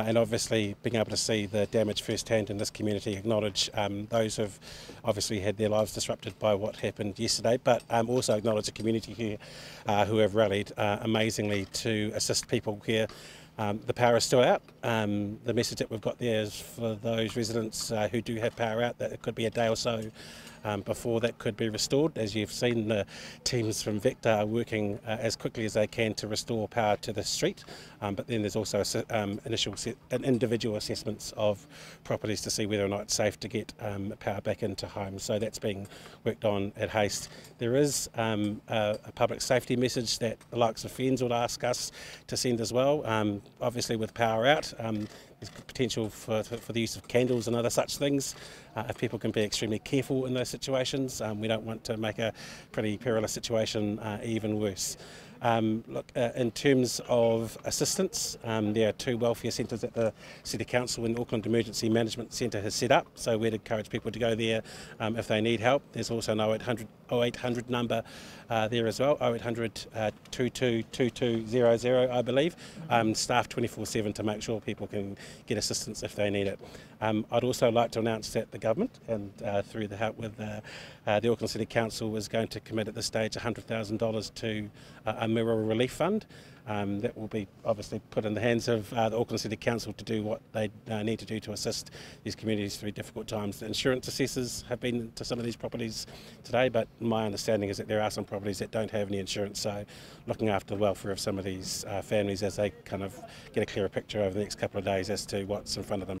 Uh, and obviously being able to see the damage firsthand in this community, acknowledge um, those who've obviously had their lives disrupted by what happened yesterday, but um, also acknowledge the community here uh, who have rallied uh, amazingly to assist people here. Um, the power is still out. Um, the message that we've got there is for those residents uh, who do have power out that it could be a day or so um, before that could be restored. As you've seen, the teams from Vector are working uh, as quickly as they can to restore power to the street. Um, but then there's also um, initial individual assessments of properties to see whether or not it's safe to get um, power back into homes. So that's being worked on at haste. There is a, a, public safety message that the likes of FENZ would ask us to send as well. Um, obviously, with power out, there's potential for, for the use of candles and other such things. Uh, if people can be extremely careful in those situations, um, we don't want to make a pretty perilous situation uh, even worse. Um, look, uh, in terms of assistance, um, there are two welfare centres that the City Council and Auckland Emergency Management Centre has set up, so we'd encourage people to go there um, if they need help. There's also an 0800, 0800 number uh, there as well, 0800 uh, 222200, I believe, um, staff 24-7 to make sure people can get assistance if they need it. Um, I'd also like to announce that the government, and uh, through the help with uh, uh, the Auckland City Council, was going to commit at this stage $100,000 to uh, a Mayoral Relief Fund. Um, that will be obviously put in the hands of uh, the Auckland City Council to do what they uh, need to do to assist these communities through difficult times. The insurance assessors have been to some of these properties today, but my understanding is that there are some properties that don't have any insurance, so looking after the welfare of some of these uh, families as they kind of get a clearer picture over the next couple of days as to what's in front of them.